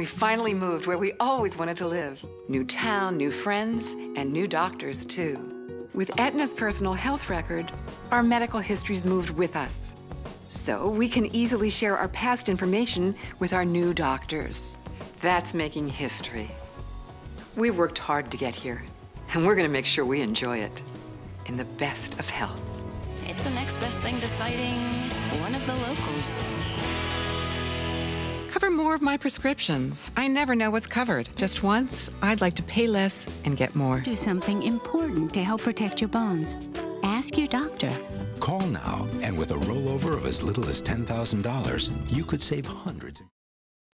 We finally moved where we always wanted to live. New town, new friends, and new doctors, too. With Aetna's personal health record, our medical histories moved with us. So we can easily share our past information with our new doctors. That's making history. We've worked hard to get here, and we're going to make sure we enjoy it in the best of health. It's the next best thing to sighting one of the locals. Cover more of my prescriptions. I never know what's covered. Just once, I'd like to pay less and get more. Do something important to help protect your bones. Ask your doctor. Call now, and with a rollover of as little as $10,000, you could save hundreds.